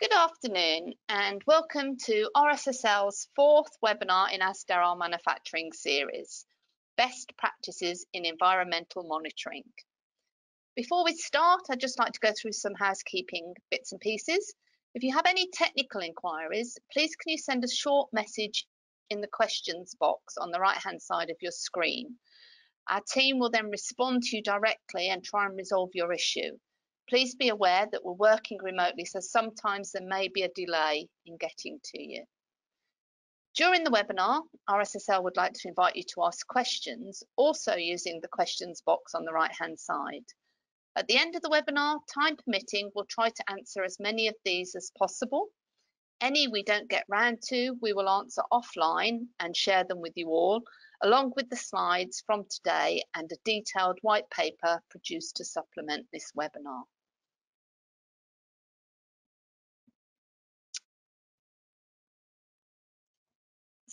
Good afternoon and welcome to RSSL's fourth webinar in our sterile manufacturing series, Best Practices in Environmental Monitoring. Before we start, I'd just like to go through some housekeeping bits and pieces. If you have any technical inquiries, please can you send a short message in the questions box on the right hand side of your screen. Our team will then respond to you directly and try and resolve your issue. Please be aware that we're working remotely, so sometimes there may be a delay in getting to you. During the webinar, RSSL would like to invite you to ask questions, also using the questions box on the right-hand side. At the end of the webinar, time permitting, we'll try to answer as many of these as possible. Any we don't get round to, we will answer offline and share them with you all, along with the slides from today and a detailed white paper produced to supplement this webinar.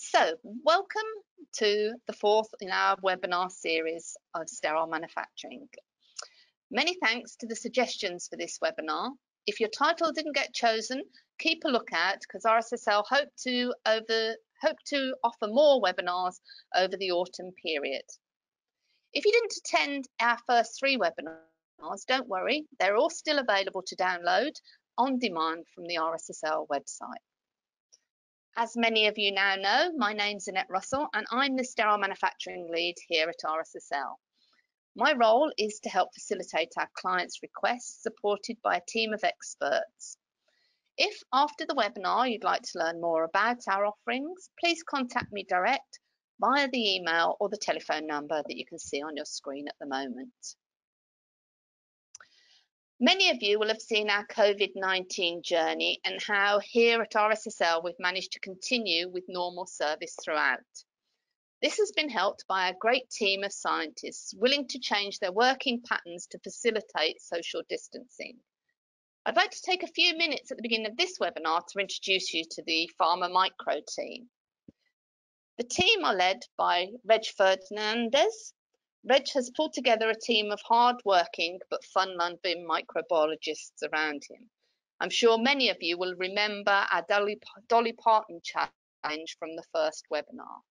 So, welcome to the fourth in our webinar series of sterile manufacturing. Many thanks to the suggestions for this webinar. If your title didn't get chosen, keep a lookout because RSSL hope to over hope to offer more webinars over the autumn period. If you didn't attend our first three webinars, don't worry, they're all still available to download on demand from the RSSL website. As many of you now know, my name's Annette Russell and I'm the sterile manufacturing lead here at RSSL. My role is to help facilitate our clients' requests supported by a team of experts. If after the webinar you'd like to learn more about our offerings, please contact me direct via the email or the telephone number that you can see on your screen at the moment. Many of you will have seen our COVID-19 journey and how here at RSSL we've managed to continue with normal service throughout. This has been helped by a great team of scientists willing to change their working patterns to facilitate social distancing. I'd like to take a few minutes at the beginning of this webinar to introduce you to the Pharma Micro team. The team are led by Reg Fernandez, Reg has pulled together a team of hard-working but fun-loving microbiologists around him. I'm sure many of you will remember our Dolly, Dolly Parton challenge from the first webinar.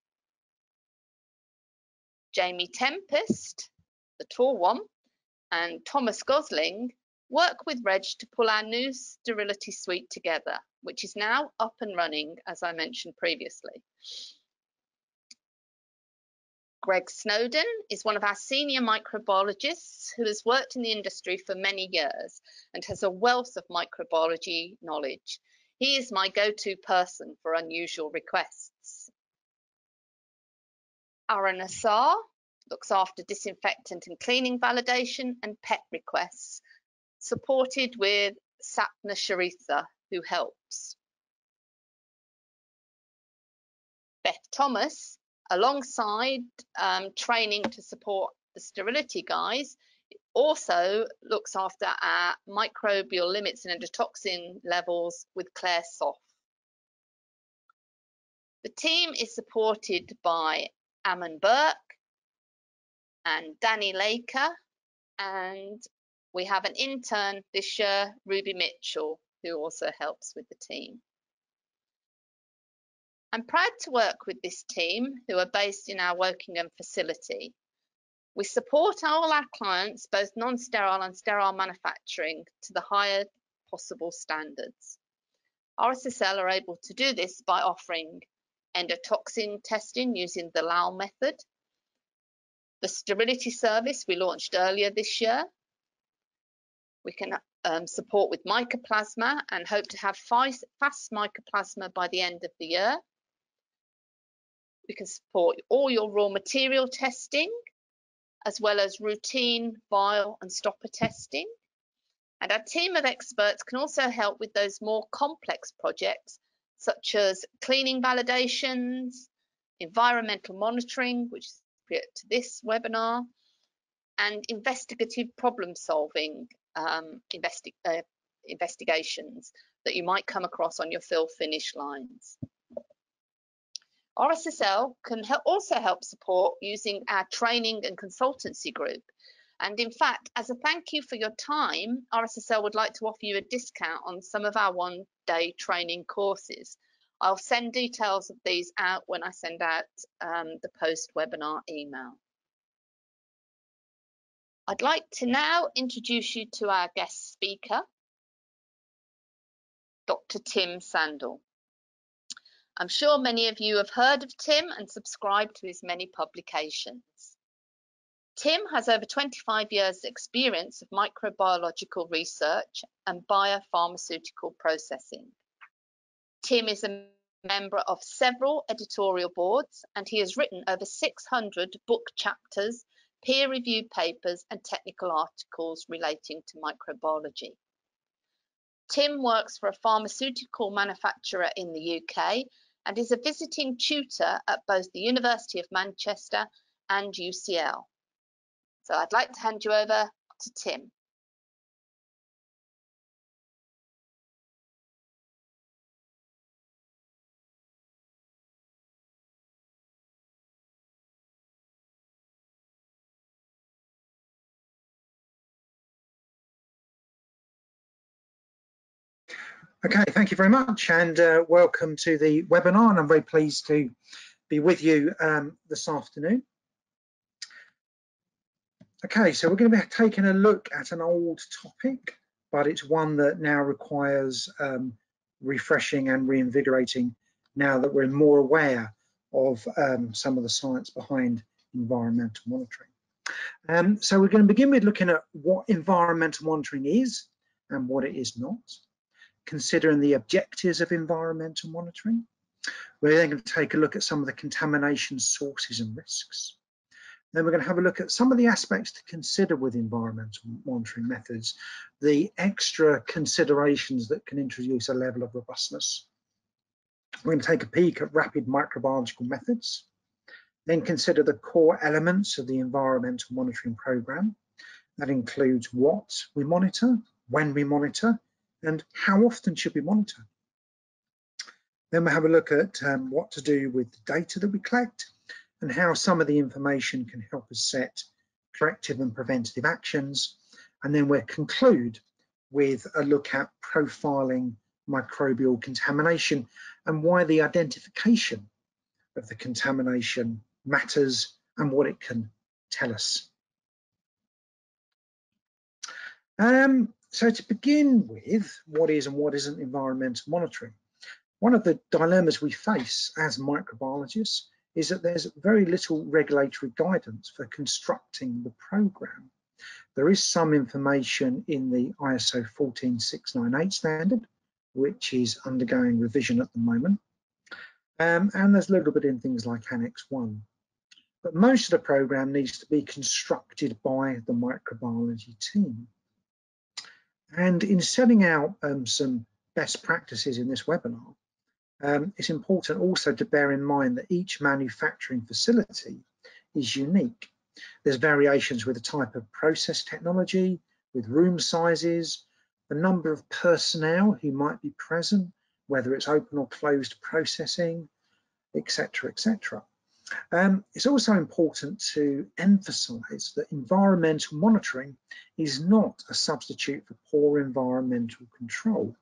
Jamie Tempest, the tall one, and Thomas Gosling work with Reg to pull our new sterility suite together, which is now up and running, as I mentioned previously. Greg Snowden is one of our senior microbiologists who has worked in the industry for many years and has a wealth of microbiology knowledge. He is my go-to person for unusual requests. Aaron Assar looks after disinfectant and cleaning validation and PET requests, supported with Sapna Sharitha, who helps. Beth Thomas alongside um, training to support the sterility guys, also looks after our microbial limits and endotoxin levels with Claire Soft. The team is supported by Ammon Burke and Danny Laker, and we have an intern this year, Ruby Mitchell, who also helps with the team. I'm proud to work with this team who are based in our Wokingham facility. We support all our clients, both non-sterile and sterile manufacturing, to the highest possible standards. RSSL are able to do this by offering endotoxin testing using the LAL method, the sterility service we launched earlier this year. We can um, support with mycoplasma and hope to have fast mycoplasma by the end of the year. We can support all your raw material testing, as well as routine vial and stopper testing. And our team of experts can also help with those more complex projects, such as cleaning validations, environmental monitoring, which is appropriate to this webinar, and investigative problem solving um, investi uh, investigations that you might come across on your fill finish lines. RSSL can also help support using our training and consultancy group. And in fact, as a thank you for your time, RSSL would like to offer you a discount on some of our one day training courses. I'll send details of these out when I send out um, the post webinar email. I'd like to now introduce you to our guest speaker, Dr. Tim Sandle. I'm sure many of you have heard of Tim and subscribed to his many publications. Tim has over 25 years experience of microbiological research and biopharmaceutical processing. Tim is a member of several editorial boards and he has written over 600 book chapters, peer-reviewed papers and technical articles relating to microbiology. Tim works for a pharmaceutical manufacturer in the UK and is a visiting tutor at both the University of Manchester and UCL. So I'd like to hand you over to Tim. Okay, thank you very much and uh, welcome to the webinar and I'm very pleased to be with you um, this afternoon. Okay, so we're going to be taking a look at an old topic, but it's one that now requires um, refreshing and reinvigorating now that we're more aware of um, some of the science behind environmental monitoring. Um, so we're going to begin with looking at what environmental monitoring is and what it is not considering the objectives of environmental monitoring. We're then going to take a look at some of the contamination sources and risks. Then we're going to have a look at some of the aspects to consider with environmental monitoring methods, the extra considerations that can introduce a level of robustness. We're going to take a peek at rapid microbiological methods, then consider the core elements of the environmental monitoring program. That includes what we monitor, when we monitor, and how often should we monitor? Then we have a look at um, what to do with the data that we collect and how some of the information can help us set corrective and preventative actions. And then we'll conclude with a look at profiling microbial contamination and why the identification of the contamination matters and what it can tell us. Um, so to begin with, what is and what isn't environmental monitoring? One of the dilemmas we face as microbiologists is that there's very little regulatory guidance for constructing the program. There is some information in the ISO 14698 standard, which is undergoing revision at the moment. Um, and there's a little bit in things like Annex 1. But most of the program needs to be constructed by the microbiology team. And in setting out um, some best practices in this webinar, um, it's important also to bear in mind that each manufacturing facility is unique. There's variations with the type of process technology, with room sizes, the number of personnel who might be present, whether it's open or closed processing, etc., etc. Um, it's also important to emphasize that environmental monitoring is not a substitute for poor environmental control.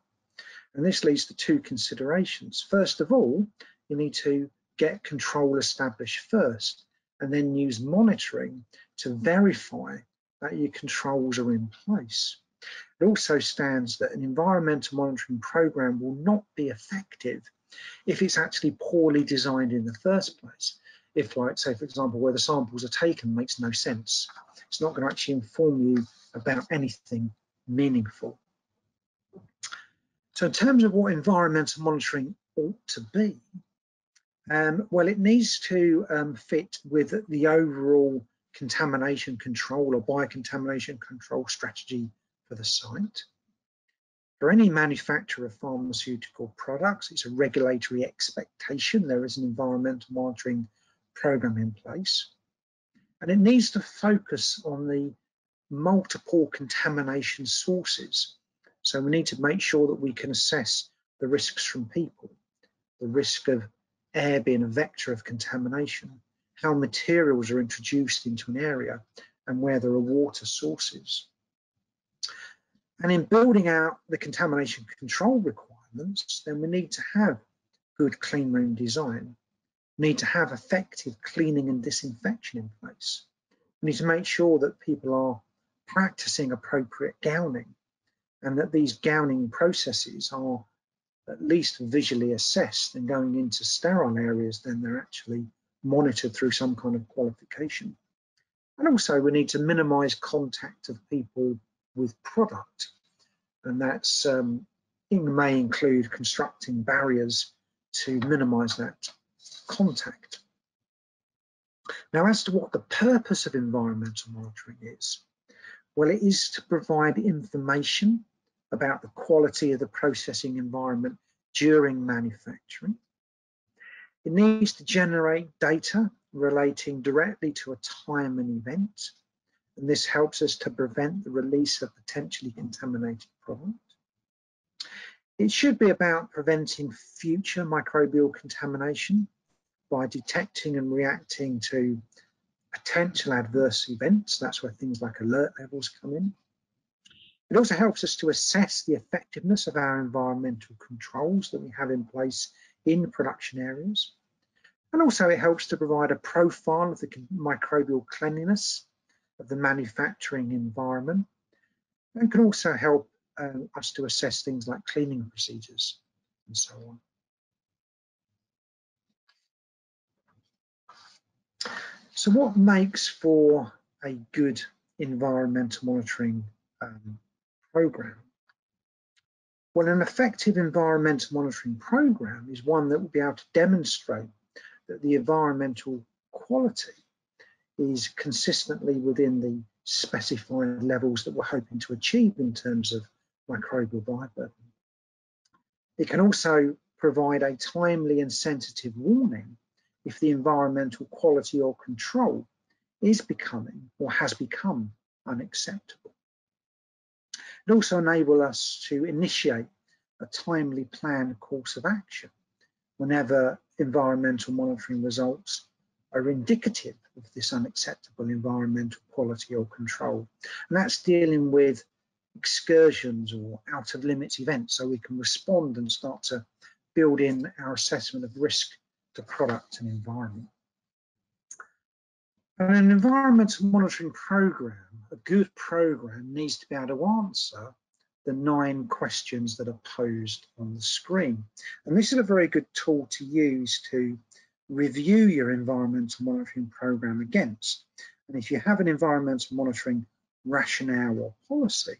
And this leads to two considerations. First of all, you need to get control established first and then use monitoring to verify that your controls are in place. It also stands that an environmental monitoring program will not be effective if it's actually poorly designed in the first place if like say for example where the samples are taken makes no sense. It's not going to actually inform you about anything meaningful. So in terms of what environmental monitoring ought to be um, well it needs to um, fit with the overall contamination control or biocontamination control strategy for the site. For any manufacturer of pharmaceutical products, it's a regulatory expectation. There is an environmental monitoring program in place. And it needs to focus on the multiple contamination sources. So we need to make sure that we can assess the risks from people, the risk of air being a vector of contamination, how materials are introduced into an area, and where there are water sources. And in building out the contamination control requirements, then we need to have good clean room design. Need to have effective cleaning and disinfection in place. We need to make sure that people are practicing appropriate gowning and that these gowning processes are at least visually assessed and going into sterile areas, then they're actually monitored through some kind of qualification. And also we need to minimize contact of people with product. And that's um, may include constructing barriers to minimize that contact. Now, as to what the purpose of environmental monitoring is, well, it is to provide information about the quality of the processing environment during manufacturing. It needs to generate data relating directly to a time and event, and this helps us to prevent the release of potentially contaminated product. It should be about preventing future microbial contamination by detecting and reacting to potential adverse events. That's where things like alert levels come in. It also helps us to assess the effectiveness of our environmental controls that we have in place in production areas. And also it helps to provide a profile of the microbial cleanliness of the manufacturing environment and can also help uh, us to assess things like cleaning procedures and so on. So what makes for a good environmental monitoring um, program? Well, an effective environmental monitoring program is one that will be able to demonstrate that the environmental quality is consistently within the specified levels that we're hoping to achieve in terms of microbial bioburden. It can also provide a timely and sensitive warning if the environmental quality or control is becoming or has become unacceptable. It also enable us to initiate a timely planned course of action whenever environmental monitoring results are indicative of this unacceptable environmental quality or control. And that's dealing with excursions or out of limits events so we can respond and start to build in our assessment of risk to product and environment. And an environmental monitoring program, a good program needs to be able to answer the nine questions that are posed on the screen. And this is a very good tool to use to review your environmental monitoring program against. And if you have an environmental monitoring rationale or policy,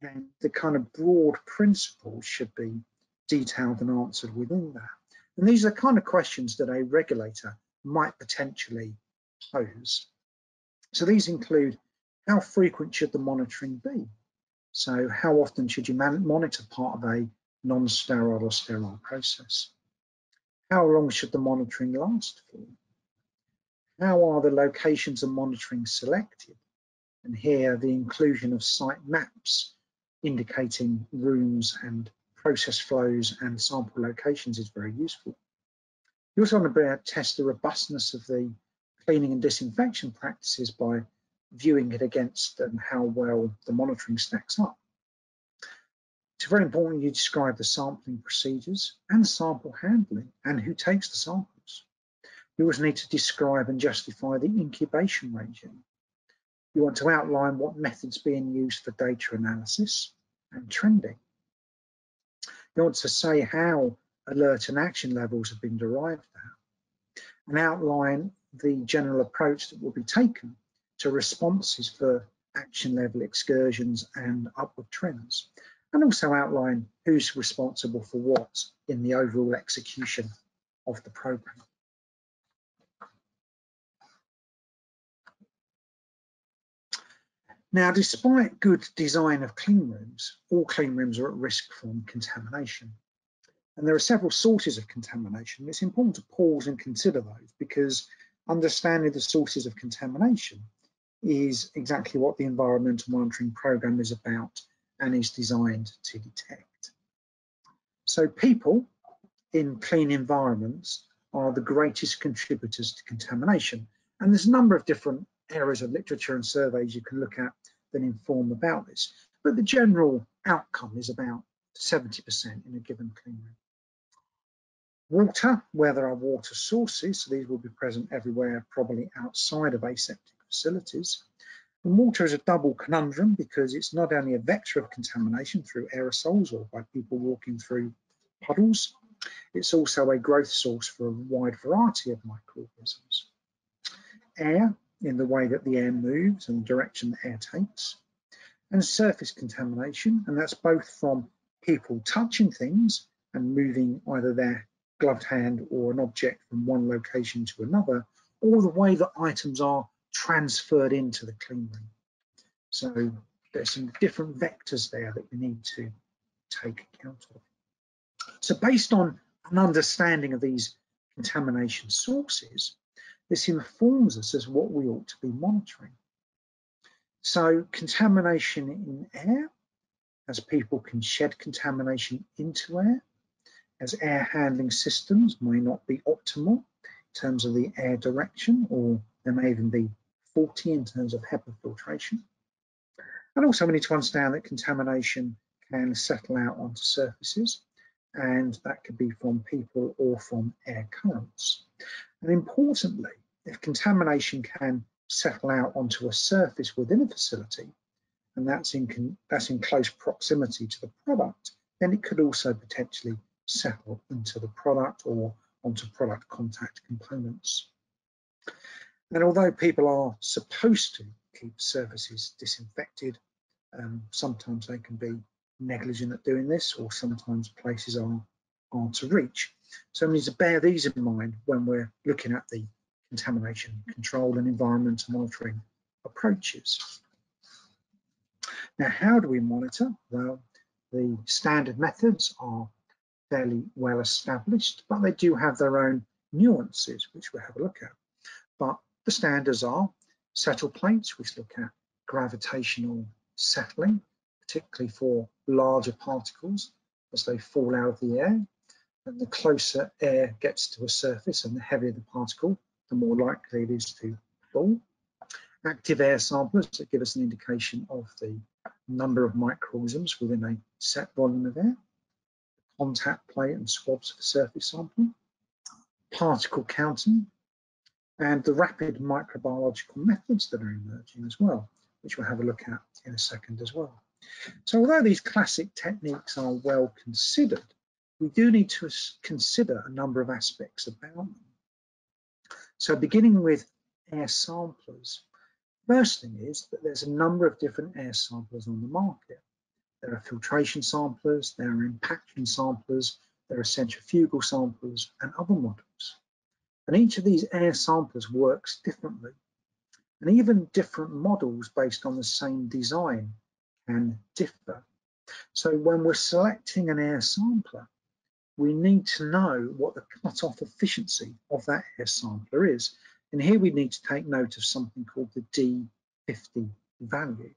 then the kind of broad principles should be detailed and answered within that. And these are the kind of questions that a regulator might potentially pose. So these include how frequent should the monitoring be? So how often should you monitor part of a non-sterile or sterile process? How long should the monitoring last for? How are the locations of monitoring selected? And here the inclusion of site maps indicating rooms and process flows and sample locations is very useful. You also want to be able to test the robustness of the cleaning and disinfection practices by viewing it against and how well the monitoring stacks up. It's very important you describe the sampling procedures and sample handling and who takes the samples. You also need to describe and justify the incubation regime you want to outline what methods being used for data analysis and trending. You want to say how alert and action levels have been derived at and outline the general approach that will be taken to responses for action level excursions and upward trends and also outline who's responsible for what in the overall execution of the program. Now, despite good design of clean rooms, all clean rooms are at risk from contamination. And there are several sources of contamination. It's important to pause and consider those because understanding the sources of contamination is exactly what the environmental monitoring program is about and is designed to detect. So people in clean environments are the greatest contributors to contamination. And there's a number of different areas of literature and surveys you can look at that inform about this. But the general outcome is about 70% in a given clean room. Water, where there are water sources, so these will be present everywhere, probably outside of aseptic facilities. And water is a double conundrum because it's not only a vector of contamination through aerosols or by people walking through puddles, it's also a growth source for a wide variety of microorganisms. Air, in the way that the air moves and the direction the air takes, and surface contamination, and that's both from people touching things and moving either their gloved hand or an object from one location to another, or the way that items are transferred into the clean room. So there's some different vectors there that we need to take account of. So based on an understanding of these contamination sources, this informs us as what we ought to be monitoring. So contamination in air, as people can shed contamination into air, as air handling systems may not be optimal in terms of the air direction, or there may even be faulty in terms of HEPA filtration. And also we need to understand that contamination can settle out onto surfaces and that could be from people or from air currents. And importantly, if contamination can settle out onto a surface within a facility, and that's in, that's in close proximity to the product, then it could also potentially settle into the product or onto product contact components. And although people are supposed to keep surfaces disinfected, um, sometimes they can be negligent at doing this or sometimes places are hard to reach. So we need to bear these in mind when we're looking at the contamination control and environmental monitoring approaches. Now, how do we monitor? Well, the standard methods are fairly well established, but they do have their own nuances, which we'll have a look at. But the standards are settle plates, which look at gravitational settling, particularly for larger particles as they fall out of the air. And the closer air gets to a surface and the heavier the particle, the more likely it is to fall. Active air samplers that give us an indication of the number of microorganisms within a set volume of air. Contact plate and swabs for surface sampling. Particle counting, and the rapid microbiological methods that are emerging as well, which we'll have a look at in a second as well. So although these classic techniques are well considered, we do need to consider a number of aspects about them. So beginning with air samplers, first thing is that there's a number of different air samplers on the market. There are filtration samplers, there are impaction samplers, there are centrifugal samplers and other models. And each of these air samplers works differently. And even different models based on the same design can differ. So when we're selecting an air sampler, we need to know what the cut-off efficiency of that air sampler is. And here we need to take note of something called the D50 value.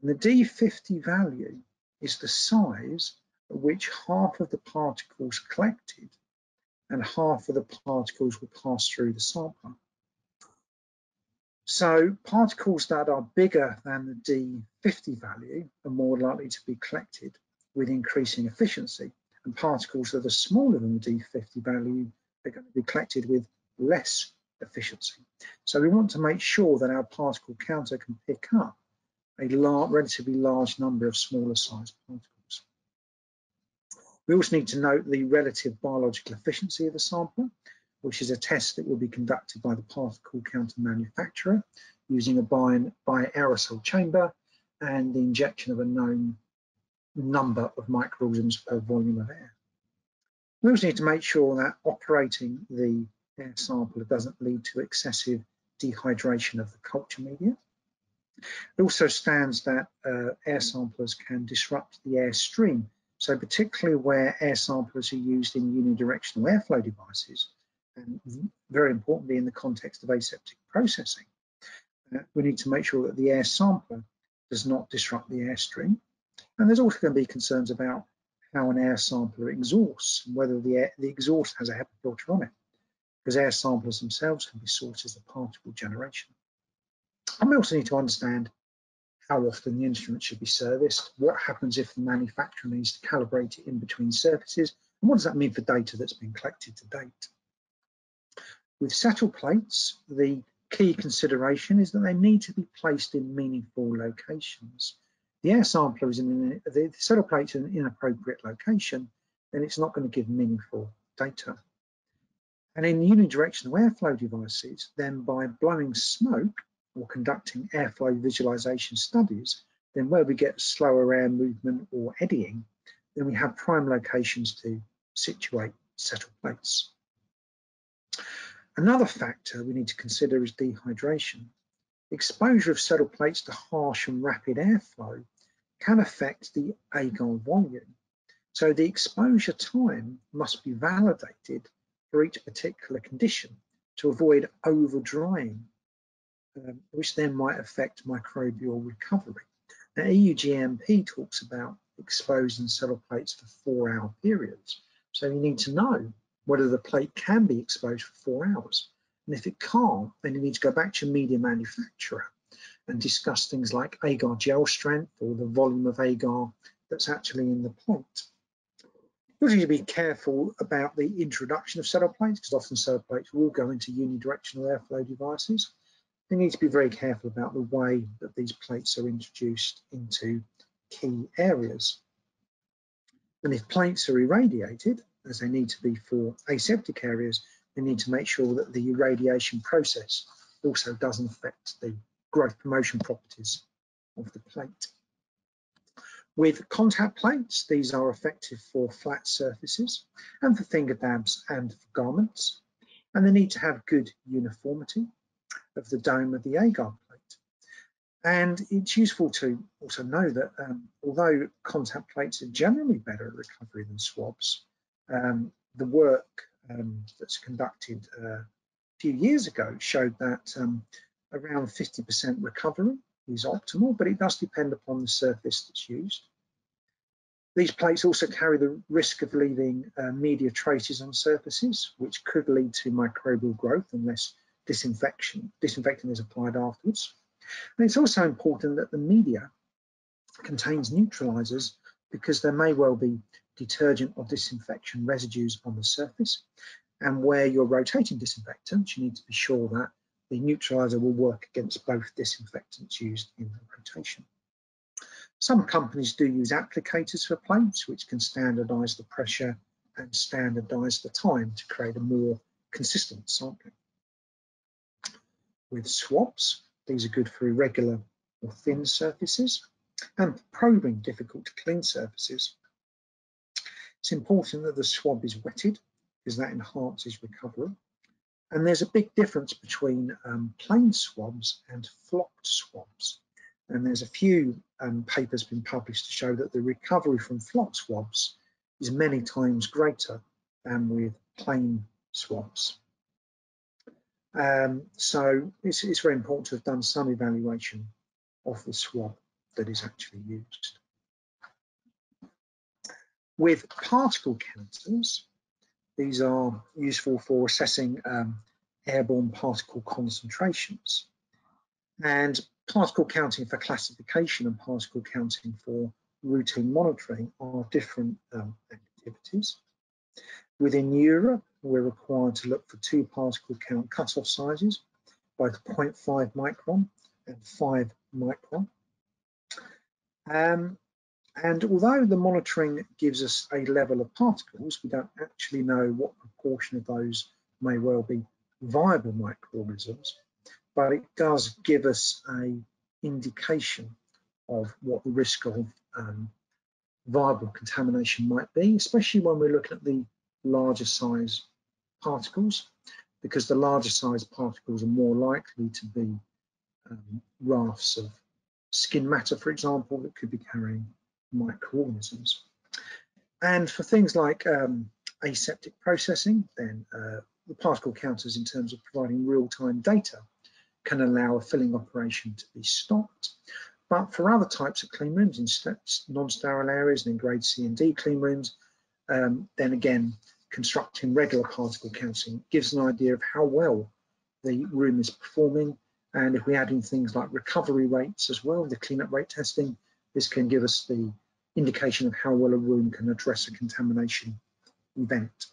And the D50 value is the size at which half of the particles collected and half of the particles will pass through the sampler. So particles that are bigger than the D50 value are more likely to be collected with increasing efficiency and particles that are smaller than the D50 value are going to be collected with less efficiency. So we want to make sure that our particle counter can pick up a relatively large number of smaller sized particles. We also need to note the relative biological efficiency of the sampler, which is a test that will be conducted by the particle counter manufacturer using a bioaerosol chamber and the injection of a known number of microorganisms per volume of air. We also need to make sure that operating the air sampler doesn't lead to excessive dehydration of the culture media. It also stands that uh, air samplers can disrupt the air stream so particularly where air samplers are used in unidirectional airflow devices, and very importantly in the context of aseptic processing, uh, we need to make sure that the air sampler does not disrupt the airstream. And there's also going to be concerns about how an air sampler exhausts and whether the, air, the exhaust has a HEPA filter on it, because air samplers themselves can be sources of particle generation. And we also need to understand how often the instrument should be serviced, what happens if the manufacturer needs to calibrate it in between surfaces, and what does that mean for data that's been collected to date. With settle plates, the key consideration is that they need to be placed in meaningful locations. The air sampler is in the settle plate in an inappropriate location, then it's not going to give meaningful data. And in unidirectional airflow devices, then by blowing smoke or conducting airflow visualization studies, then where we get slower air movement or eddying, then we have prime locations to situate settle plates. Another factor we need to consider is dehydration. Exposure of settle plates to harsh and rapid airflow can affect the agar volume. So the exposure time must be validated for each particular condition to avoid over drying, um, which then might affect microbial recovery. Now EU GMP talks about exposing settle plates for four hour periods. So you need to know whether the plate can be exposed for four hours. And if it can't, then you need to go back to your media manufacturer and discuss things like agar gel strength or the volume of agar that's actually in the plate. You need to be careful about the introduction of settle plates because often settle plates will go into unidirectional airflow devices. You need to be very careful about the way that these plates are introduced into key areas. And if plates are irradiated, as they need to be for aseptic areas, we need to make sure that the irradiation process also doesn't affect the growth promotion properties of the plate. With contact plates, these are effective for flat surfaces and for finger dabs and for garments. And they need to have good uniformity of the dome of the agar plate. And it's useful to also know that um, although contact plates are generally better at recovery than swabs, um, the work um, that's conducted uh, a few years ago showed that um, around 50% recovery is optimal, but it does depend upon the surface that's used. These plates also carry the risk of leaving uh, media traces on surfaces, which could lead to microbial growth unless disinfection, disinfectant is applied afterwards. And it's also important that the media contains neutralizers because there may well be detergent or disinfection residues on the surface. And where you're rotating disinfectants, you need to be sure that the neutralizer will work against both disinfectants used in the rotation. Some companies do use applicators for plates, which can standardize the pressure and standardize the time to create a more consistent sampling. With swabs, these are good for irregular or thin surfaces and probing difficult to clean surfaces. It's important that the swab is wetted because that enhances recovery. And there's a big difference between um, plain swabs and flocked swabs. And there's a few um, papers been published to show that the recovery from flocked swabs is many times greater than with plain swabs. Um, so it's, it's very important to have done some evaluation of the swab that is actually used. With particle counters, these are useful for assessing um, airborne particle concentrations. And particle counting for classification and particle counting for routine monitoring are different um, activities. Within Europe, we're required to look for two particle count cutoff sizes, both 0.5 micron and 5 micron. Um, and although the monitoring gives us a level of particles, we don't actually know what proportion of those may well be viable microorganisms, but it does give us a indication of what the risk of um, viable contamination might be, especially when we're looking at the larger size particles, because the larger size particles are more likely to be um, rafts of skin matter, for example, that could be carrying microorganisms. And for things like um, aseptic processing, then uh, the particle counters in terms of providing real-time data can allow a filling operation to be stopped. But for other types of clean rooms in non-sterile areas and in grade C and D clean rooms, um, then again, constructing regular particle counting gives an idea of how well the room is performing And if we add in things like recovery rates as well, the cleanup rate testing, this can give us the indication of how well a room can address a contamination event.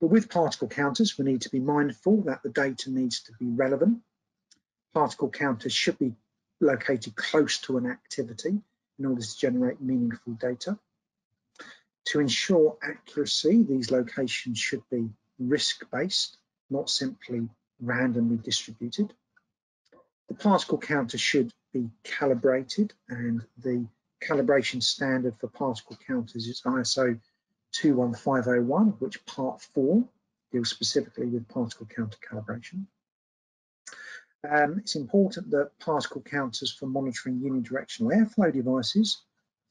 But with particle counters, we need to be mindful that the data needs to be relevant. Particle counters should be located close to an activity in order to generate meaningful data. To ensure accuracy, these locations should be risk-based, not simply randomly distributed. The particle counter should be calibrated and the calibration standard for particle counters is ISO 21501, which part four deals specifically with particle counter calibration. Um, it's important that particle counters for monitoring unidirectional airflow devices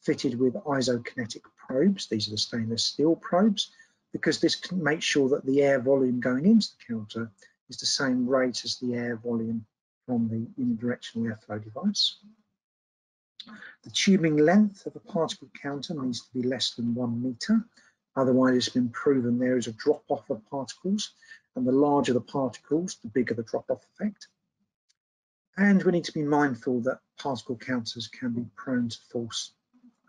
fitted with isokinetic probes, these are the stainless steel probes, because this can make sure that the air volume going into the counter is the same rate as the air volume from the unidirectional airflow device. The tubing length of a particle counter needs to be less than one meter. Otherwise, it's been proven there is a drop off of particles, and the larger the particles, the bigger the drop off effect. And we need to be mindful that particle counters can be prone to false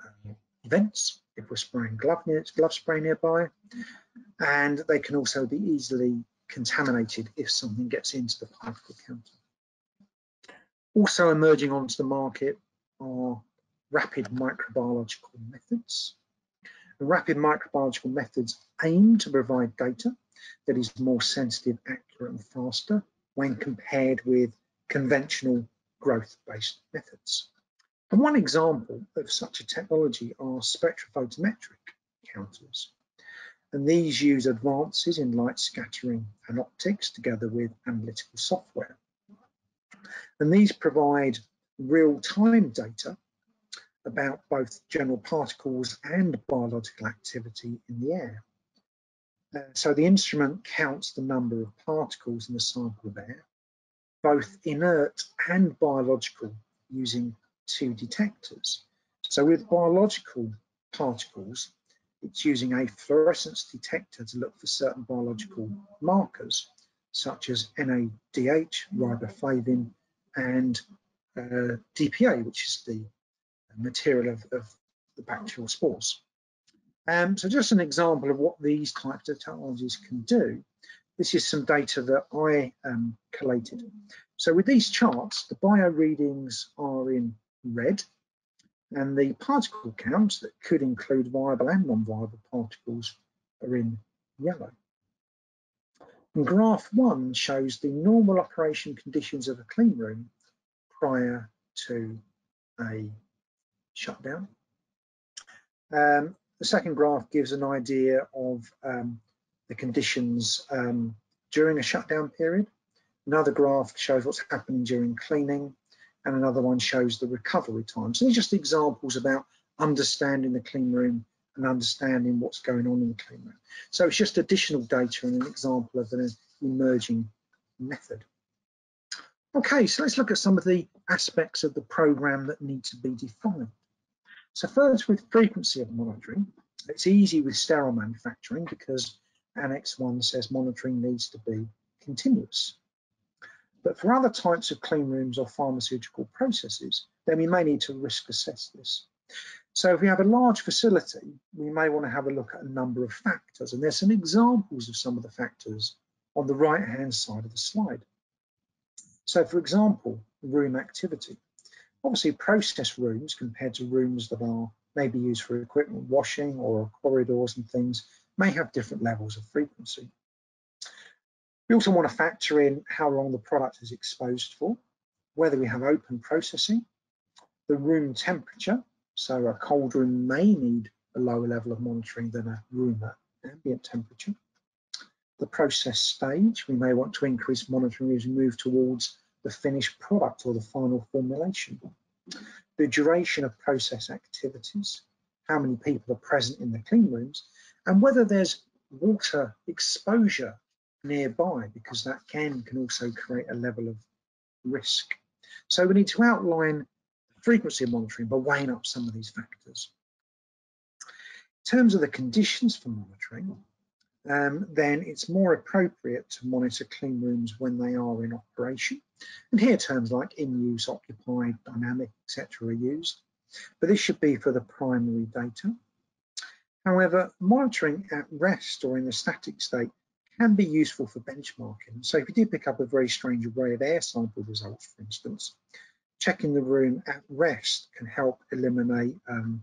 uh, events if we're spraying glove, near, glove spray nearby. And they can also be easily contaminated if something gets into the particle counter. Also emerging onto the market are rapid microbiological methods. Rapid microbiological methods aim to provide data that is more sensitive, accurate and faster when compared with conventional growth-based methods. And one example of such a technology are spectrophotometric counters. And these use advances in light scattering and optics together with analytical software. And these provide real-time data about both general particles and biological activity in the air. Uh, so the instrument counts the number of particles in a sample of air, both inert and biological, using two detectors. So with biological particles, it's using a fluorescence detector to look for certain biological markers, such as NADH, riboflavin, and uh, DPA, which is the material of, of the bacterial spores. Um, so just an example of what these types of technologies can do. This is some data that I um, collated. So with these charts, the bio readings are in red and the particle counts that could include viable and non-viable particles are in yellow. And graph one shows the normal operation conditions of a clean room prior to a shutdown. Um, the second graph gives an idea of um, the conditions um, during a shutdown period. Another graph shows what's happening during cleaning, and another one shows the recovery time. So these are just examples about understanding the clean room and understanding what's going on in the clean room. So it's just additional data and an example of an emerging method. Okay, so let's look at some of the aspects of the program that need to be defined. So first with frequency of monitoring, it's easy with sterile manufacturing because Annex 1 says monitoring needs to be continuous. But for other types of clean rooms or pharmaceutical processes, then we may need to risk assess this. So if we have a large facility, we may want to have a look at a number of factors. And there's some examples of some of the factors on the right-hand side of the slide. So for example, room activity. Obviously process rooms compared to rooms that are maybe used for equipment washing or corridors and things may have different levels of frequency. We also want to factor in how long the product is exposed for, whether we have open processing, the room temperature, so a cold room may need a lower level of monitoring than a room at ambient temperature, the process stage. We may want to increase monitoring as we move towards the finished product or the final formulation. The duration of process activities, how many people are present in the clean rooms, and whether there's water exposure nearby, because that can, can also create a level of risk. So we need to outline frequency of monitoring by weighing up some of these factors. In terms of the conditions for monitoring, um, then it's more appropriate to monitor clean rooms when they are in operation. And here terms like in use, occupied, dynamic, etc. are used. But this should be for the primary data. However, monitoring at rest or in the static state can be useful for benchmarking. So if you do pick up a very strange array of air sample results, for instance, checking the room at rest can help eliminate um,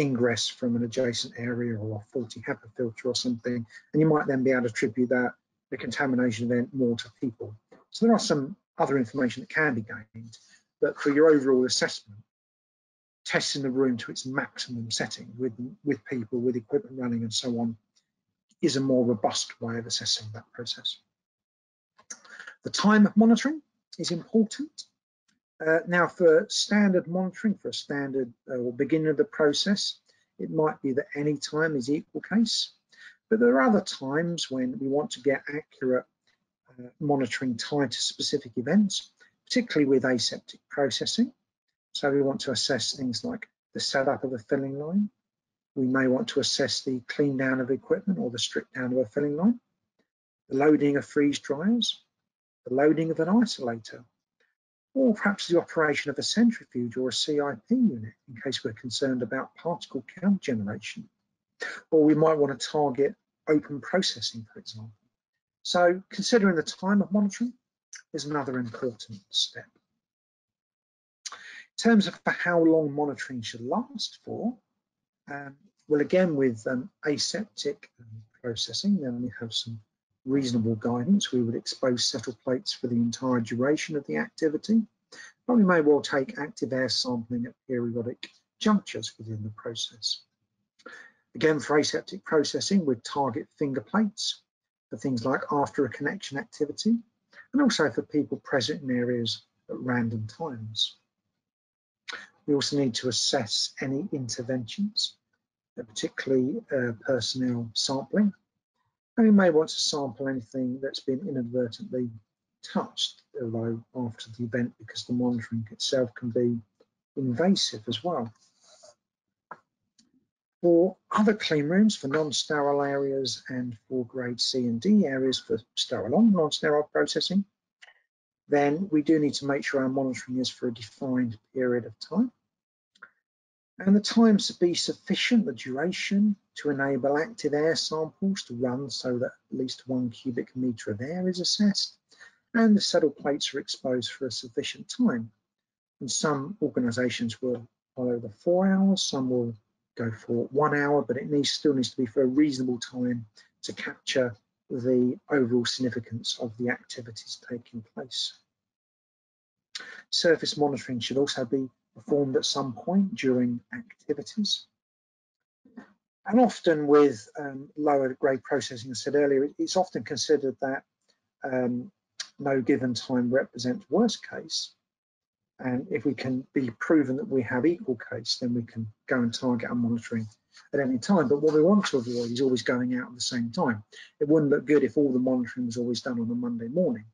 ingress from an adjacent area or a faulty HEPA filter or something, and you might then be able to attribute that the contamination event more to people. So there are some other information that can be gained, but for your overall assessment, testing the room to its maximum setting with, with people, with equipment running and so on, is a more robust way of assessing that process. The time of monitoring is important. Uh, now for standard monitoring, for a standard uh, or beginning of the process, it might be that any time is equal case, but there are other times when we want to get accurate uh, monitoring tied to specific events, particularly with aseptic processing. So we want to assess things like the setup of a filling line. We may want to assess the clean down of equipment or the strip down of a filling line, the loading of freeze dryers, the loading of an isolator, or perhaps the operation of a centrifuge or a CIP unit in case we're concerned about particle count generation. Or we might want to target open processing, for example. So considering the time of monitoring is another important step. In terms of for how long monitoring should last for, um, well, again, with um, aseptic um, processing, then we have some reasonable guidance. We would expose settle plates for the entire duration of the activity, but we may well take active air sampling at periodic junctures within the process. Again, for aseptic processing, we'd target finger plates for things like after a connection activity, and also for people present in areas at random times. We also need to assess any interventions, particularly uh, personnel sampling, and we may want to sample anything that's been inadvertently touched, although after the event, because the monitoring itself can be invasive as well. For other clean rooms, for non-sterile areas and for grade C and D areas for sterile on non-sterile processing, then we do need to make sure our monitoring is for a defined period of time. And the times to be sufficient, the duration, to enable active air samples to run so that at least one cubic metre of air is assessed, and the settle plates are exposed for a sufficient time. And some organisations will follow the four hours, some will go for one hour, but it needs, still needs to be for a reasonable time to capture the overall significance of the activities taking place. Surface monitoring should also be performed at some point during activities. And often with um, lower grade processing, I said earlier, it's often considered that um, no given time represents worst case. And if we can be proven that we have equal case, then we can go and target our monitoring at any time. But what we want to avoid is always going out at the same time. It wouldn't look good if all the monitoring was always done on a Monday morning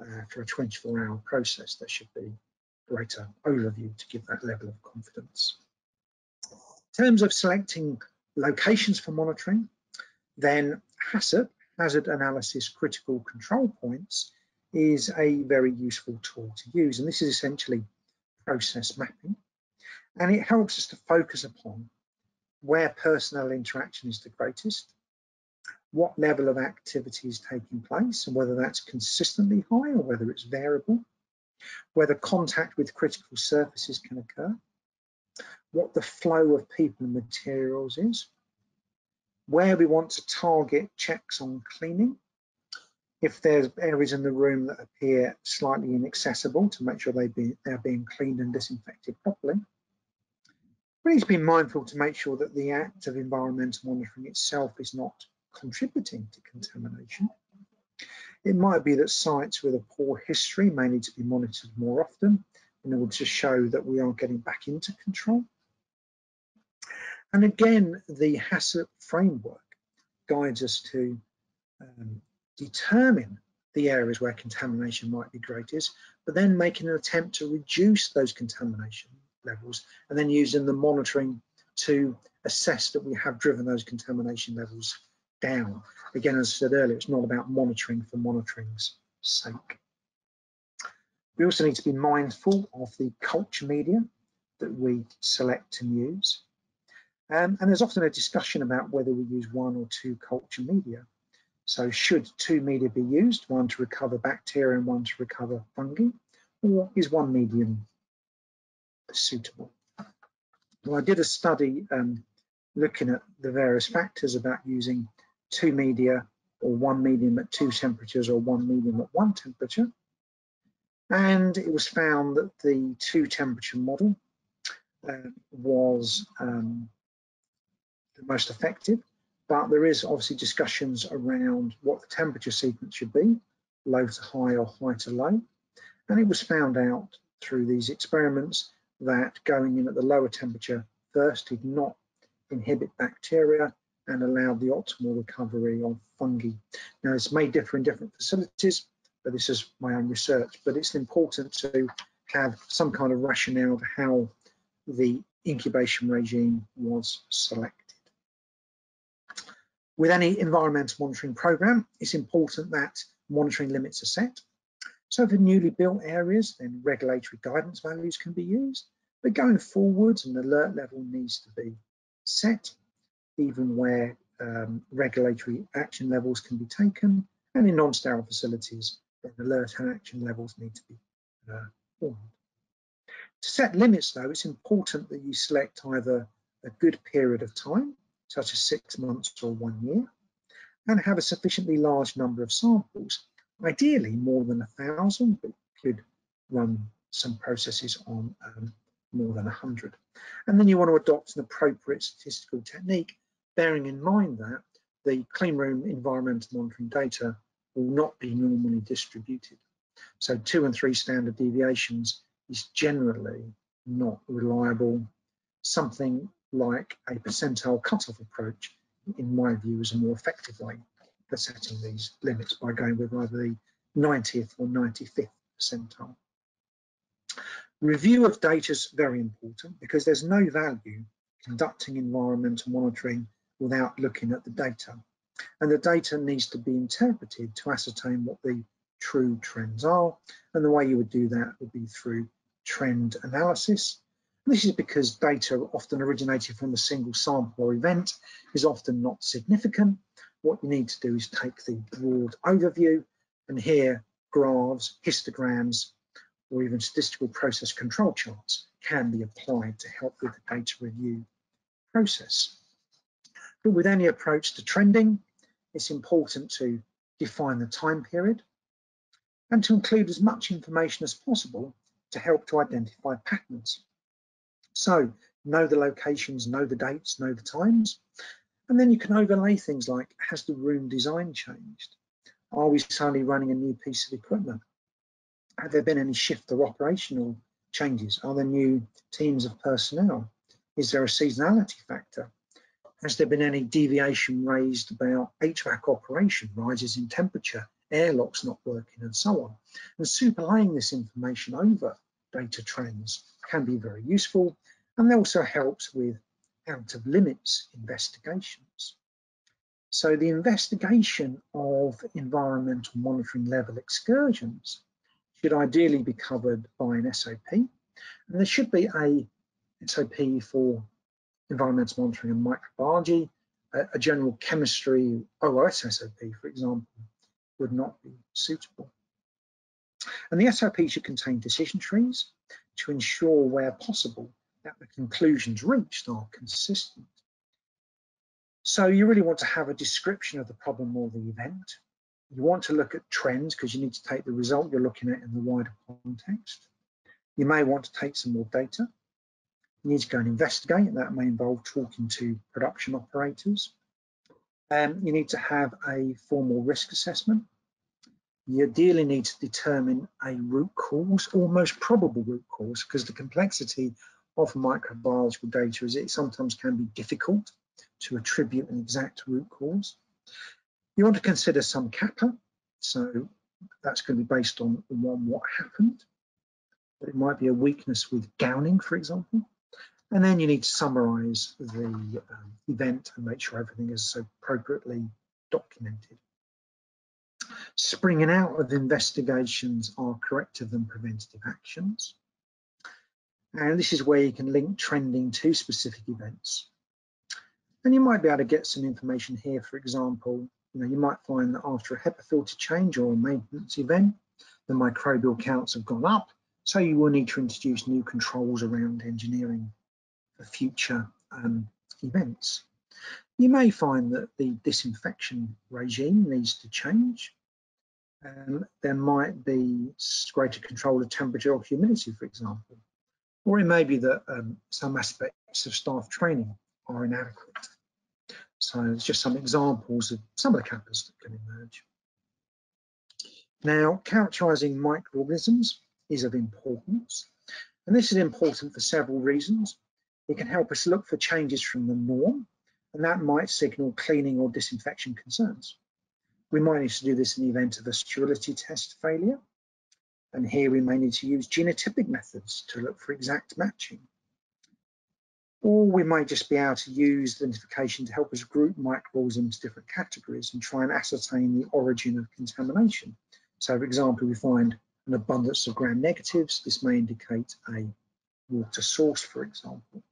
uh, for a 24 hour process. There should be greater overview to give that level of confidence. In terms of selecting locations for monitoring, then HACCP, Hazard Analysis Critical Control Points, is a very useful tool to use. And this is essentially process mapping. And it helps us to focus upon where personnel interaction is the greatest, what level of activity is taking place, and whether that's consistently high or whether it's variable, whether contact with critical surfaces can occur, what the flow of people and materials is, where we want to target checks on cleaning, if there's areas in the room that appear slightly inaccessible to make sure they be, they're being cleaned and disinfected properly. We need to be mindful to make sure that the act of environmental monitoring itself is not contributing to contamination. It might be that sites with a poor history may need to be monitored more often in order to show that we are getting back into control. And again, the HACCP framework guides us to um, determine the areas where contamination might be greatest, but then making an attempt to reduce those contamination levels and then using the monitoring to assess that we have driven those contamination levels down. Again, as I said earlier, it's not about monitoring for monitoring's sake. We also need to be mindful of the culture media that we select and use. Um, and there's often a discussion about whether we use one or two culture media. So should two media be used, one to recover bacteria and one to recover fungi, or is one medium suitable? Well, I did a study um, looking at the various factors about using two media or one medium at two temperatures or one medium at one temperature. And it was found that the two temperature model uh, was um, the most effective, but there is obviously discussions around what the temperature sequence should be, low to high or high to low. And it was found out through these experiments that going in at the lower temperature first did not inhibit bacteria and allowed the optimal recovery of fungi. Now, this may differ in different facilities, but this is my own research. But it's important to have some kind of rationale to how the incubation regime was selected. With any environmental monitoring program, it's important that monitoring limits are set. So for newly built areas, then regulatory guidance values can be used. But going forwards, an alert level needs to be set, even where um, regulatory action levels can be taken. And in non-sterile facilities, alert and action levels need to be uh, formed. To set limits, though, it's important that you select either a good period of time, such as six months or one year, and have a sufficiently large number of samples, ideally more than a thousand, but you could run some processes on um, more than 100. And then you want to adopt an appropriate statistical technique, bearing in mind that the clean room environmental monitoring data will not be normally distributed. So two and three standard deviations is generally not reliable. Something like a percentile cutoff approach, in my view, is a more effective way for setting these limits by going with either the 90th or 95th percentile. Review of data is very important because there's no value conducting environmental monitoring without looking at the data. And the data needs to be interpreted to ascertain what the true trends are. And the way you would do that would be through trend analysis. And this is because data often originated from a single sample or event is often not significant. What you need to do is take the broad overview and here graphs, histograms, or even statistical process control charts can be applied to help with the data review process. But with any approach to trending, it's important to define the time period and to include as much information as possible to help to identify patterns. So know the locations, know the dates, know the times, and then you can overlay things like, has the room design changed? Are we suddenly running a new piece of equipment? Have there been any shift or operational changes? Are there new teams of personnel? Is there a seasonality factor? Has there been any deviation raised about HVAC operation, rises in temperature, airlocks not working and so on. And superlaying this information over data trends can be very useful and also helps with out of limits investigations. So the investigation of environmental monitoring level excursions should ideally be covered by an SOP. And there should be a SOP for environmental monitoring and microbiology, a, a general chemistry oh, OS SOP, for example, would not be suitable. And the SOP should contain decision trees to ensure where possible that the conclusions reached are consistent. So you really want to have a description of the problem or the event. You want to look at trends because you need to take the result you're looking at in the wider context. You may want to take some more data. You need to go and investigate, that may involve talking to production operators. Um, you need to have a formal risk assessment. You ideally need to determine a root cause or most probable root cause because the complexity of microbiological data is it sometimes can be difficult to attribute an exact root cause. You want to consider some CAPA, so that's going to be based on, on what happened. It might be a weakness with gowning, for example. And then you need to summarize the um, event and make sure everything is appropriately documented. Springing out of investigations are corrective and preventative actions. And this is where you can link trending to specific events. And you might be able to get some information here, for example, you know, you might find that after a HEPA filter change or a maintenance event, the microbial counts have gone up. So you will need to introduce new controls around engineering future um, events. You may find that the disinfection regime needs to change. Um, there might be greater control of temperature or humidity, for example. Or it may be that um, some aspects of staff training are inadequate. So it's just some examples of some of the CAPAs that can emerge. Now, characterising microorganisms is of importance, and this is important for several reasons. It can help us look for changes from the norm, and that might signal cleaning or disinfection concerns. We might need to do this in the event of a sterility test failure, and here we may need to use genotypic methods to look for exact matching. Or we might just be able to use identification to help us group microorganisms into different categories and try and ascertain the origin of contamination. So for example, we find an abundance of gram negatives. This may indicate a water source, for example.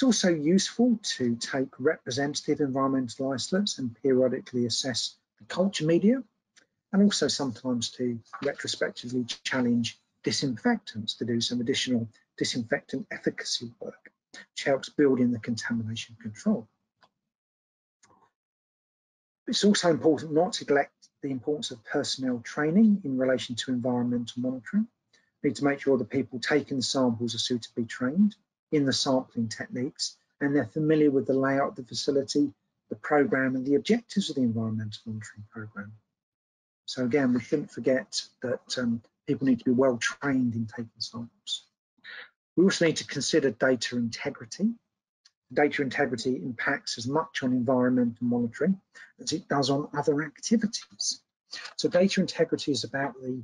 It's also useful to take representative environmental isolates and periodically assess the culture media, and also sometimes to retrospectively challenge disinfectants to do some additional disinfectant efficacy work, which helps build in the contamination control. It's also important not to neglect the importance of personnel training in relation to environmental monitoring. We need to make sure the people taking the samples are suitably trained in the sampling techniques and they're familiar with the layout of the facility, the program and the objectives of the environmental monitoring program. So again, we shouldn't forget that um, people need to be well trained in taking samples. We also need to consider data integrity. Data integrity impacts as much on environmental monitoring as it does on other activities. So data integrity is about the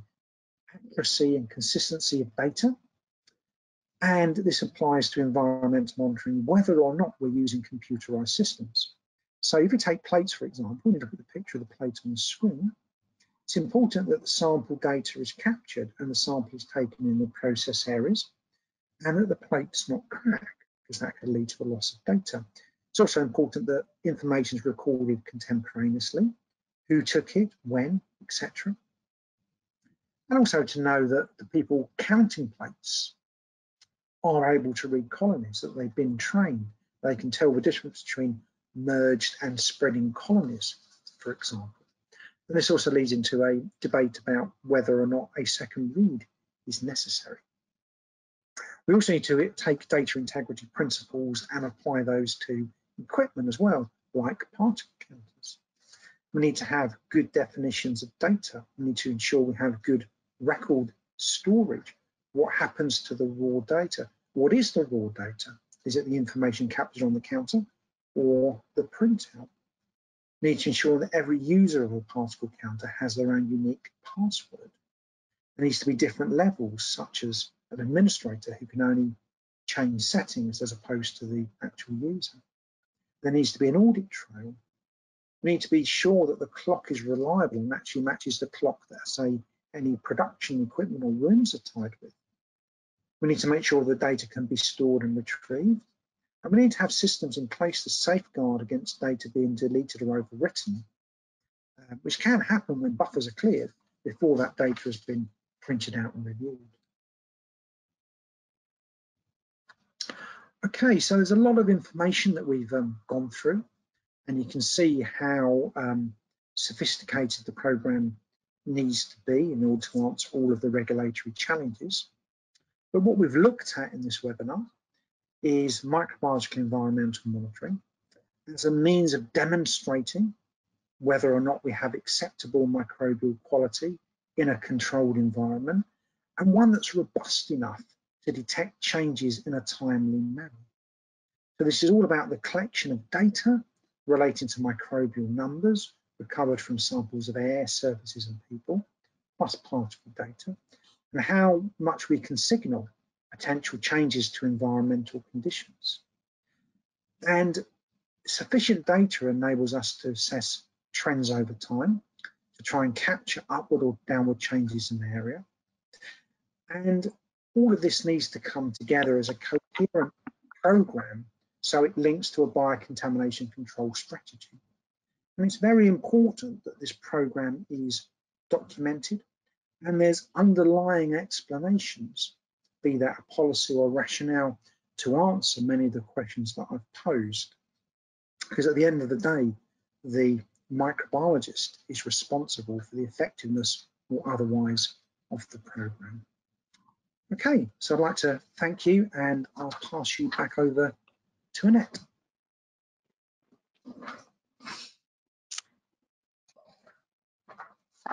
accuracy and consistency of data. And this applies to environmental monitoring, whether or not we're using computerized systems. So if you take plates, for example, and you look at the picture of the plate on the screen, it's important that the sample data is captured and the sample is taken in the process areas and that the plate's not cracked because that could lead to a loss of data. It's also important that information is recorded contemporaneously, who took it, when, etc. And also to know that the people counting plates are able to read colonies, that they've been trained. They can tell the difference between merged and spreading colonies, for example. And this also leads into a debate about whether or not a second read is necessary. We also need to take data integrity principles and apply those to equipment as well, like particle counters. We need to have good definitions of data. We need to ensure we have good record storage. What happens to the raw data? What is the raw data? Is it the information captured on the counter or the printout? We need to ensure that every user of a particle counter has their own unique password. There needs to be different levels, such as an administrator who can only change settings as opposed to the actual user. There needs to be an audit trail. We need to be sure that the clock is reliable and actually matches the clock that, say, any production equipment or rooms are tied with. We need to make sure the data can be stored and retrieved. And we need to have systems in place to safeguard against data being deleted or overwritten, uh, which can happen when buffers are cleared before that data has been printed out and reviewed. Okay, so there's a lot of information that we've um, gone through, and you can see how um, sophisticated the program needs to be in order to answer all of the regulatory challenges. But what we've looked at in this webinar is microbiological environmental monitoring as a means of demonstrating whether or not we have acceptable microbial quality in a controlled environment and one that's robust enough to detect changes in a timely manner. So this is all about the collection of data relating to microbial numbers recovered from samples of air, surfaces and people, plus particle data, and how much we can signal potential changes to environmental conditions. And sufficient data enables us to assess trends over time, to try and capture upward or downward changes in the area. And all of this needs to come together as a coherent program so it links to a biocontamination control strategy. And it's very important that this program is documented and there's underlying explanations, be that a policy or rationale to answer many of the questions that I've posed. Because at the end of the day, the microbiologist is responsible for the effectiveness or otherwise of the program. Okay, so I'd like to thank you and I'll pass you back over to Annette.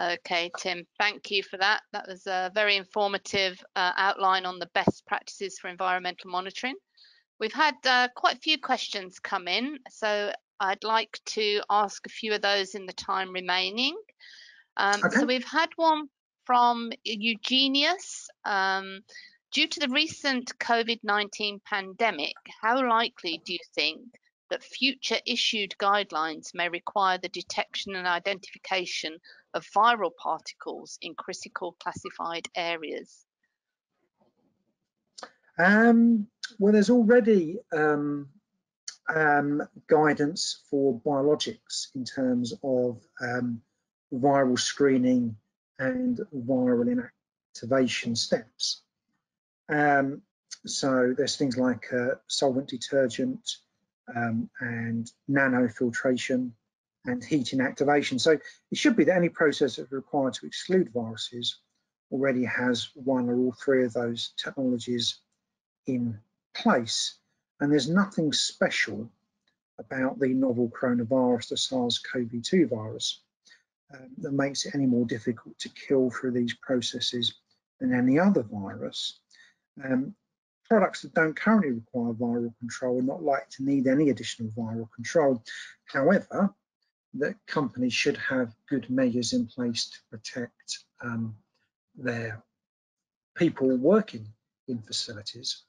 Okay, Tim, thank you for that. That was a very informative uh, outline on the best practices for environmental monitoring. We've had uh, quite a few questions come in, so I'd like to ask a few of those in the time remaining. Um, okay. So we've had one from Eugenius. Um, due to the recent COVID-19 pandemic, how likely do you think that future issued guidelines may require the detection and identification of viral particles in critical classified areas? Um, well, there's already um, um, guidance for biologics in terms of um, viral screening and viral inactivation steps. Um, so there's things like uh, solvent detergent um, and nanofiltration and heat inactivation. So it should be that any process that's required to exclude viruses already has one or all three of those technologies in place. And there's nothing special about the novel coronavirus, the SARS-CoV-2 virus, um, that makes it any more difficult to kill through these processes than any other virus. Um, products that don't currently require viral control are not likely to need any additional viral control. However, that companies should have good measures in place to protect um, their people working in facilities.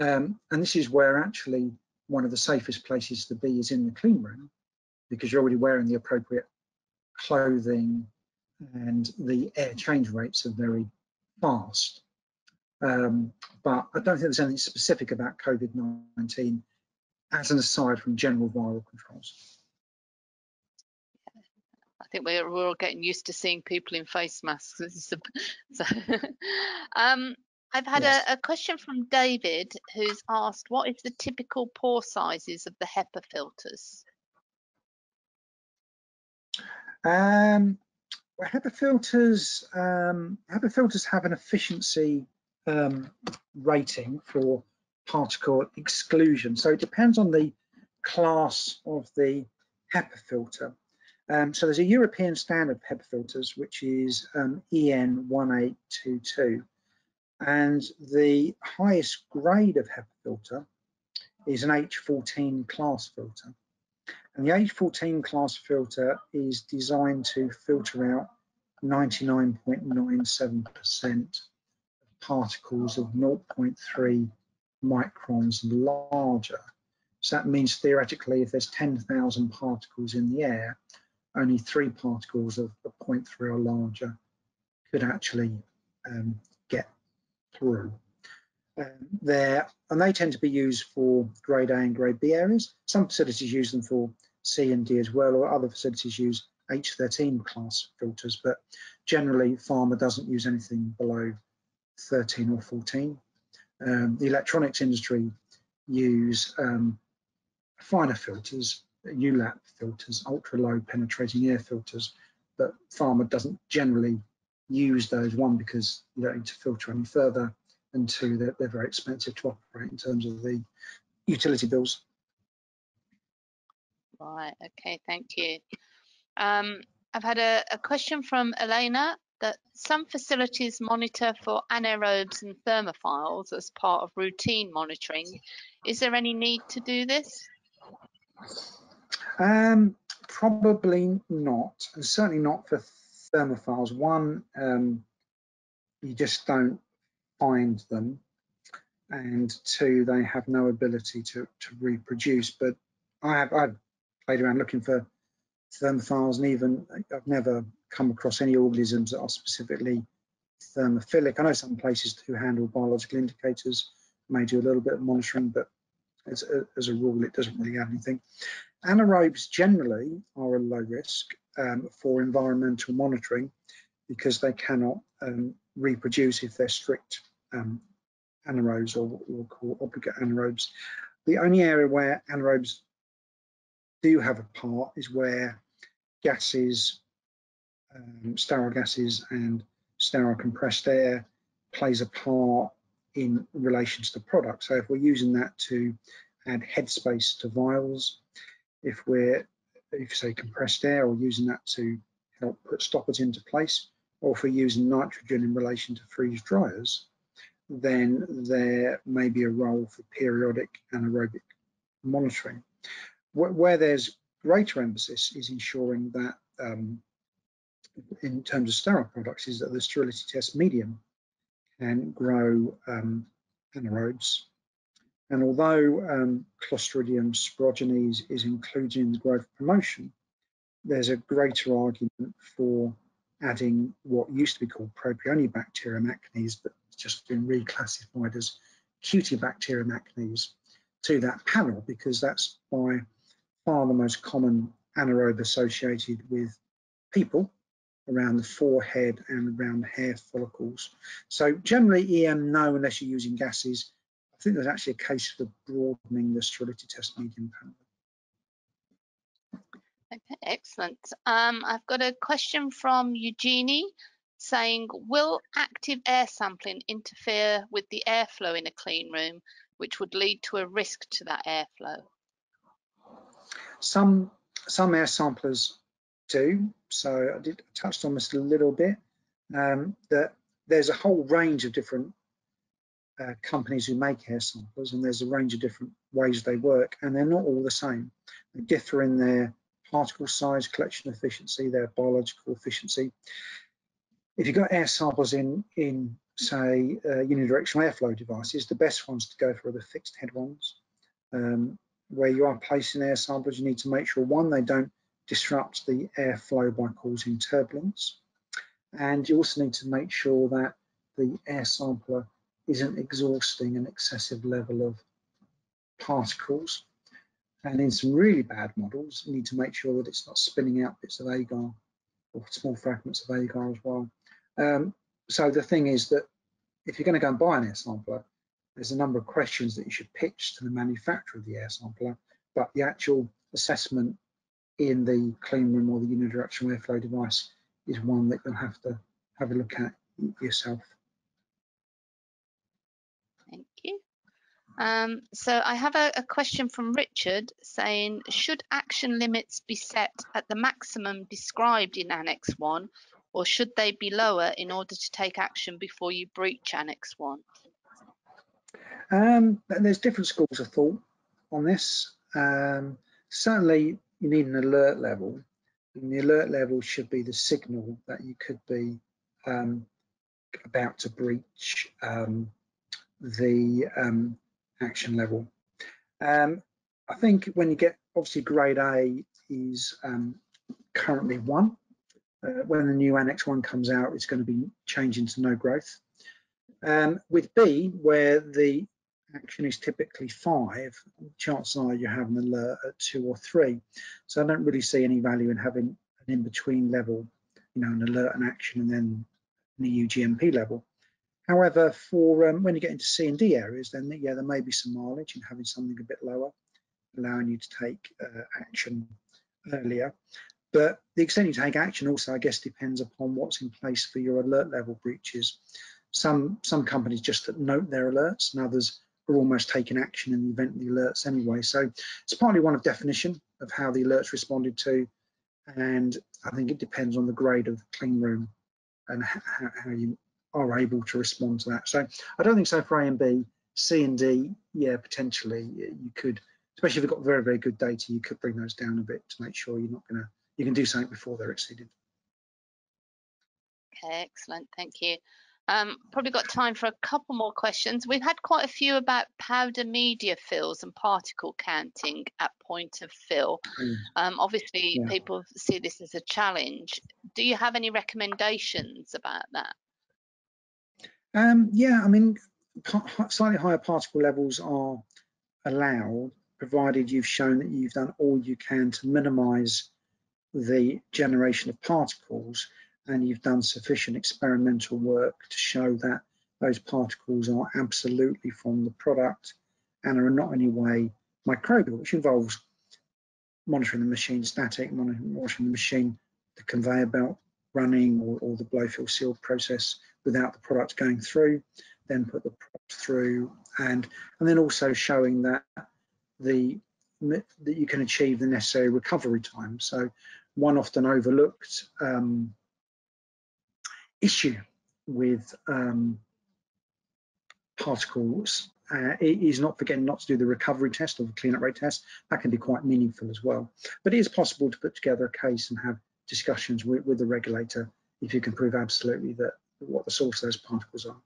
Um, and this is where actually one of the safest places to be is in the clean room because you're already wearing the appropriate clothing and the air change rates are very fast. Um, but I don't think there's anything specific about COVID-19 as an aside from general viral controls. I think we're, we're all getting used to seeing people in face masks. so, um, I've had yes. a, a, question from David who's asked, what is the typical pore sizes of the HEPA filters? Um, well, HEPA filters, um, HEPA filters have an efficiency um, rating for particle exclusion. So it depends on the class of the HEPA filter. Um, so there's a European standard HEPA filters, which is um, EN1822. And the highest grade of HEPA filter is an H14 class filter. And the H14 class filter is designed to filter out 99.97% of particles of 0.3 microns larger. So that means theoretically, if there's 10,000 particles in the air, only three particles of 0.3 or larger could actually um, get through. Um, there, and they tend to be used for grade A and grade B areas. Some facilities use them for C and D as well, or other facilities use H13 class filters, but generally pharma doesn't use anything below 13 or 14. Um, the electronics industry use um, finer filters ULPA filters, ultra low penetrating air filters, but pharma doesn't generally use those, one, because you don't need to filter any further, and two, they're, they're very expensive to operate in terms of the utility bills. Right, okay, thank you. Um, I've had a, a, question from Elena that some facilities monitor for anaerobes and thermophiles as part of routine monitoring. Is there any need to do this? Um, probably not, and certainly not for thermophiles. One, um, you just don't find them, and two, they have no ability to, to reproduce. But I have I've played around looking for thermophiles and even I've never come across any organisms that are specifically thermophilic. I know some places who handle biological indicators may do a little bit of monitoring, but as a, as a rule, it doesn't really add anything. Anaerobes generally are a low risk um, for environmental monitoring because they cannot um, reproduce if they're strict um, anaerobes or what we'll call obligate anaerobes. The only area where anaerobes do have a part is where gases, um, sterile gases and sterile compressed air plays a part in relation to the product. So if we're using that to add headspace to vials, if we're, if say compressed air or using that to help put stoppers into place, or if we're using nitrogen in relation to freeze dryers, then there may be a role for periodic anaerobic monitoring. Where there's greater emphasis is ensuring that um, in terms of sterile products is that the sterility test medium can grow um, anaerobes. And although um, Clostridium sporogenes is included in the growth promotion, there's a greater argument for adding what used to be called Propionibacterium acnes, but it's just been reclassified as Cutibacterium acnes to that panel because that's by far the most common anaerobe associated with people around the forehead and around the hair follicles. So generally EM no unless you're using gases. I think there's actually a case for broadening the sterility test medium panel. Okay, excellent. Um, I've got a question from Eugenie saying, will active air sampling interfere with the airflow in a clean room, which would lead to a risk to that airflow? Some some air samplers So I did touched on this a little bit. Um, that there's a whole range of different uh, companies who make air samplers, and there's a range of different ways they work, and they're not all the same. They differ in their particle size, collection efficiency, their biological efficiency. If you've got air samples in in say uh, unidirectional airflow devices, the best ones to go for are the fixed head ones. Um, where you are placing air samples, you need to make sure one, they don't disrupt the airflow by causing turbulence. And you also need to make sure that the air sampler isn't exhausting an excessive level of particles. And in some really bad models, you need to make sure that it's not spinning out bits of agar or small fragments of agar as well. Um, so the thing is that if you're going to go and buy an air sampler, there's a number of questions that you should pitch to the manufacturer of the air sampler, but the actual assessment in the clean room or the unidirectional airflow device is one that you'll have to have a look at yourself. Thank you. Um, so I have a, a, question from Richard saying, should action limits be set at the maximum described in Annex 1 or should they be lower in order to take action before you breach Annex 1? Um, there's different schools of thought on this. Um, certainly you need an alert level and the alert level should be the signal that you could be um, about to breach um, the um, action level. Um, I think when you get obviously grade A is um, currently one. Uh, when the new Annex 1 comes out, it's going to be changing to no growth. Um, with B, where the action is typically five, chances are you have an alert at two or three. So I don't really see any value in having an in-between level, you know, an alert and action and then an EU GMP level. However, for um, when you get into C and D areas, then yeah, there may be some mileage in having something a bit lower, allowing you to take uh, action earlier. But the extent you take action also, I guess, depends upon what's in place for your alert level breaches. Some some companies just note their alerts, and others are almost taking action in the event of the alerts anyway. So it's partly one of definition of how the alerts responded to, and I think it depends on the grade of the clean room and how, how you are able to respond to that. So I don't think so for A and B. C and D, yeah, potentially you could, especially if you've got very, very good data, you could bring those down a bit to make sure you're not gonna, you can do something before they're exceeded. Okay, excellent, thank you. Um, probably got time for a couple more questions. We've had quite a few about powder media fills and particle counting at point of fill. Mm. Um, obviously, yeah. people see this as a challenge. Do you have any recommendations about that? Um, yeah, I mean, slightly higher particle levels are allowed, provided you've shown that you've done all you can to minimize the generation of particles and you've done sufficient experimental work to show that those particles are absolutely from the product and are not in any way microbial, which involves monitoring the machine static, monitoring the machine, the conveyor belt running or, or the blow fill seal process without the product going through, then put the product through and and then also showing that the that you can achieve the necessary recovery time. So one often overlooked um, issue with um, particles uh, is not forgetting not to do the recovery test or the cleanup rate test. That can be quite meaningful as well. But it is possible to put together a case and have discussions with, with the regulator if you can prove absolutely that what the source of those particles are.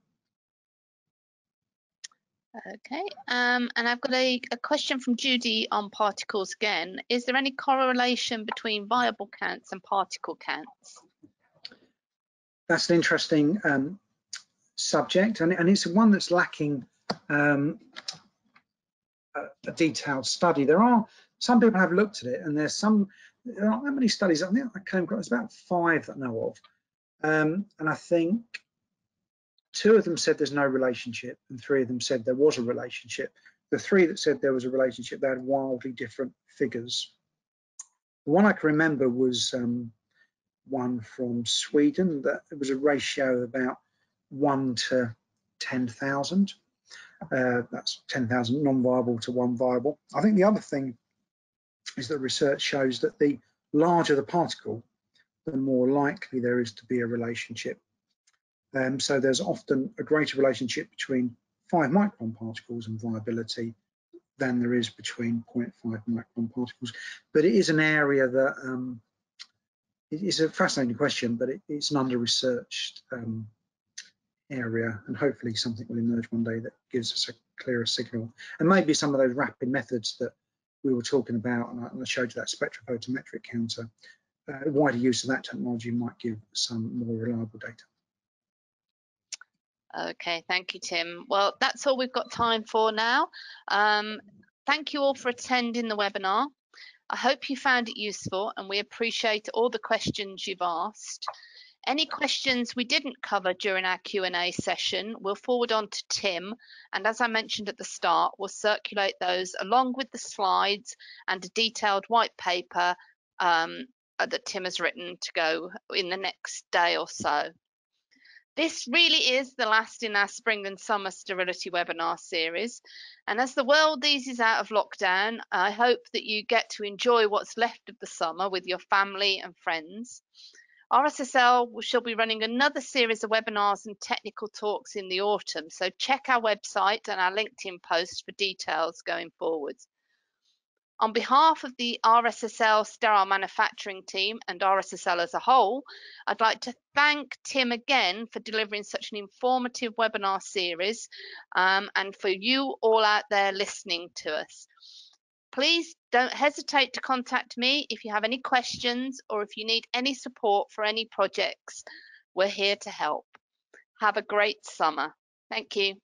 Okay, um, and I've got a, a, question from Judy on particles again. Is there any correlation between viable counts and particle counts? That's an interesting um, subject, and, and, it's one that's lacking um, a, a, detailed study. There are some people have looked at it, and there's some. There aren't that many studies. I think I came across about five that I know of, um, and I think two of them said there's no relationship, and three of them said there was a relationship. The three that said there was a relationship, they had wildly different figures. The one I can remember was um, one from Sweden that it was a ratio of about one to 10,000. Uh, that's 10,000 non-viable to one viable. I think the other thing is that research shows that the larger the particle, the more likely there is to be a relationship. Um, so there's often a greater relationship between five micron particles and viability than there is between 0.5 micron particles. But it is an area that um, it's a fascinating question, but it, it's an under-researched um, area, and hopefully something will emerge one day that gives us a clearer signal. And maybe some of those rapid methods that we were talking about, and I, and I showed you that spectrophotometric counter, uh, wider use of that technology might give some more reliable data. Okay, thank you, Tim. Well, that's all we've got time for now. Um, thank you all for attending the webinar. I hope you found it useful and we appreciate all the questions you've asked. Any questions we didn't cover during our Q&A session, we'll forward on to Tim. And as I mentioned at the start, we'll circulate those along with the slides and a detailed white paper um, that Tim has written to go in the next day or so. This really is the last in our spring and summer sterility webinar series. And as the world eases out of lockdown, I hope that you get to enjoy what's left of the summer with your family and friends. RSSL shall be running another series of webinars and technical talks in the autumn, so check our website and our LinkedIn post for details going forwards. On behalf of the RSSL sterile manufacturing team and RSSL as a whole, I'd like to thank Tim again for delivering such an informative webinar series um, and for you all out there listening to us. Please don't hesitate to contact me if you have any questions or if you need any support for any projects. We're here to help. Have a great summer. Thank you.